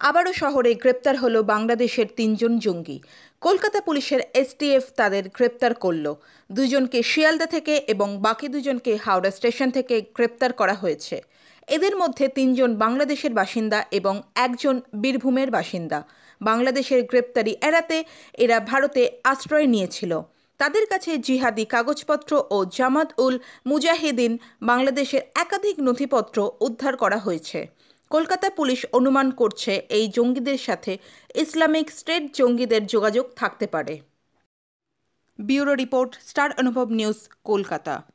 আবারও শহরে গ্রেপ্তার হলো বাংলাদেশের তিনজন জঙ্গি। কলকাতা পুলিশের এসটিএফ তাদের গ্রেপ্তার করল। দুজনকে শিয়ালদা থেকে এবং বাকি দুজনকে হাওড়া স্টেশন থেকে গ্রেপ্তার করা হয়েছে। এদের মধ্যে তিনজন বাংলাদেশের বাসিন্দা এবং একজন বীরভূমের বাসিন্দা। বাংলাদেশের গ্রেপ্তারি এড়াতে এরা ভারতে আশ্রয় নিয়েছিল। তাদের কাছে জিহাদি কাগজপত্র ও জামাত উল মুজাহিদিন বাংলাদেশের একাধিক নথিপত্র উদ্ধার করা হয়েছে। কলকাতা পুলিশ অনুমান করছে এই জঙ্গিদের সাথে ইসলামিক স্টেট জঙ্গিদের যোগাযোগ থাকতে পারে। ব্যুরো রিপোর্ট, স্টার অনুভব নিউজ, কলকাতা।